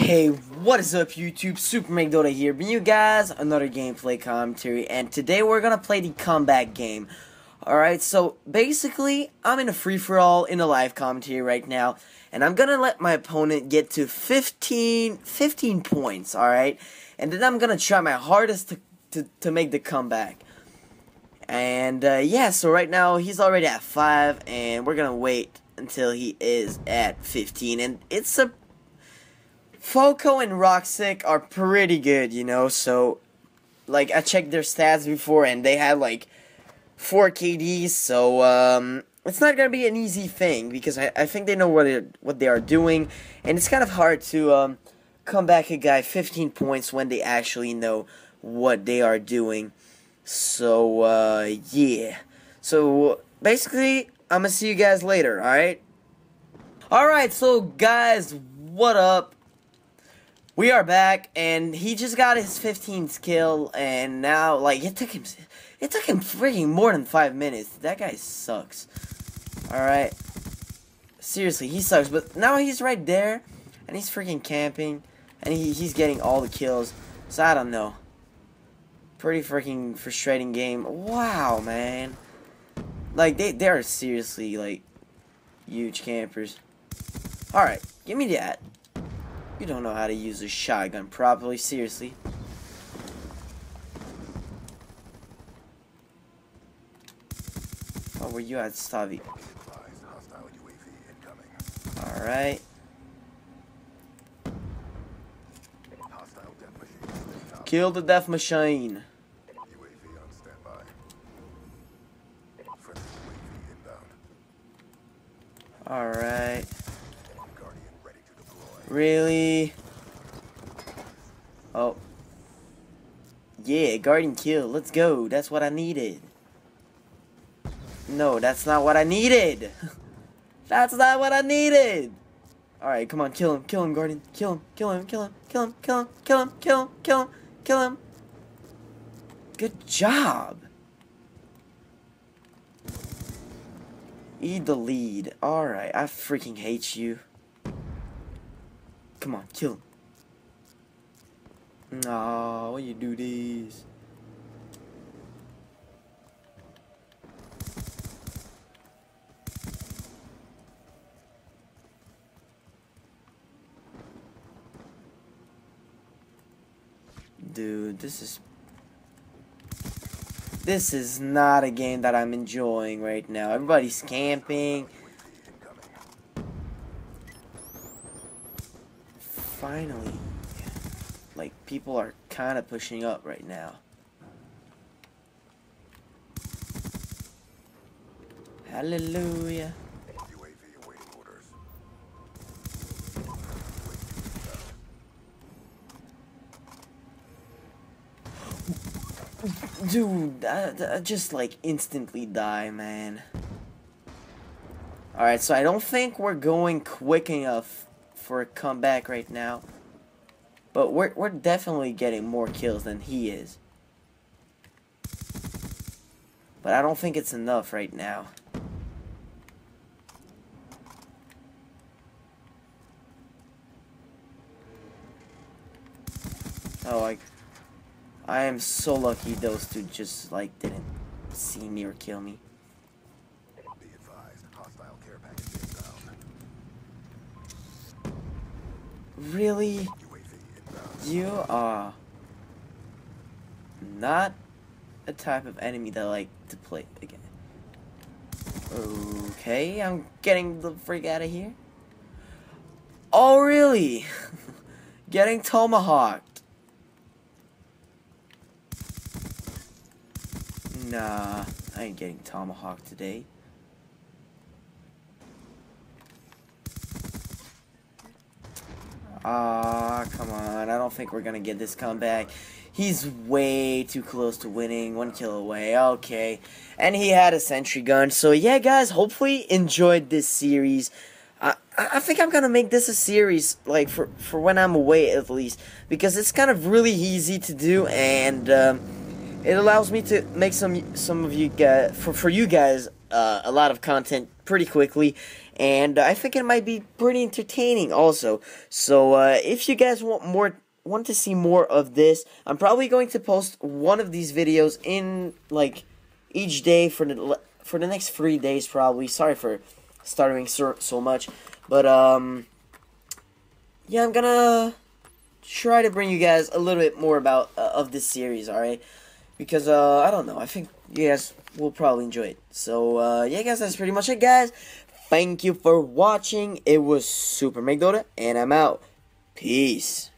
Hey, what is up YouTube? Super McDota here, bringing you guys another gameplay commentary, and today we're gonna play the comeback game. Alright, so basically, I'm in a free-for-all in a live commentary right now, and I'm gonna let my opponent get to 15, 15 points, alright? And then I'm gonna try my hardest to, to, to make the comeback. And uh, yeah, so right now he's already at 5, and we're gonna wait until he is at 15, and it's a Falco and Roxic are pretty good, you know, so like I checked their stats before and they had like 4 KDs, so um it's not gonna be an easy thing because I, I think they know what it, what they are doing, and it's kind of hard to um come back a guy 15 points when they actually know what they are doing. So uh yeah. So basically I'm gonna see you guys later, alright? Alright, so guys, what up? We are back, and he just got his 15th kill, and now, like, it took him, it took him freaking more than five minutes. That guy sucks. Alright. Seriously, he sucks, but now he's right there, and he's freaking camping, and he, he's getting all the kills, so I don't know. Pretty freaking frustrating game. Wow, man. Like, they, they are seriously, like, huge campers. Alright, give me that. You don't know how to use a shotgun properly, seriously. Oh, where you at, Stavi? Alright. Kill the death machine. Alright. Really? Oh. Yeah, Guardian kill. Let's go. That's what I needed. No, that's not what I needed. that's not what I needed. Alright, come on. Kill him. Kill him, Guardian. Kill him. Kill him. Kill him. Kill him. Kill him. Kill him. Kill him. Kill him. Kill him. Good job. Eat the lead. Alright, I freaking hate you. Come on, kill him. Nah, why you do this? Dude, this is... This is not a game that I'm enjoying right now. Everybody's camping. Finally, like, people are kind of pushing up right now. Hallelujah. Dude, I, I just like instantly die, man. Alright, so I don't think we're going quick enough for a comeback right now. But we're, we're definitely getting more kills than he is. But I don't think it's enough right now. Oh, I, I am so lucky those two just, like, didn't see me or kill me. Really? You are not a type of enemy that I like to play again. Okay, I'm getting the freak out of here. Oh, really? getting tomahawked. Nah, I ain't getting tomahawked today. Ah, come on. I don't think we're going to get this comeback. He's way too close to winning. One kill away. Okay. And he had a sentry gun. So, yeah, guys, hopefully enjoyed this series. I, I think I'm going to make this a series, like, for, for when I'm away, at least. Because it's kind of really easy to do, and um, it allows me to make some some of you guys, for, for you guys, uh, a lot of content pretty quickly and I think it might be pretty entertaining also. So uh, if you guys want more want to see more of this, I'm probably going to post one of these videos in like each day for the for the next three days probably. Sorry for stuttering so, so much, but um, yeah, I'm gonna try to bring you guys a little bit more about uh, of this series. All right, because uh, I don't know. I think you guys will probably enjoy it. So uh, yeah, guys, that's pretty much it, guys. Thank you for watching. It was Super McDota, and I'm out. Peace.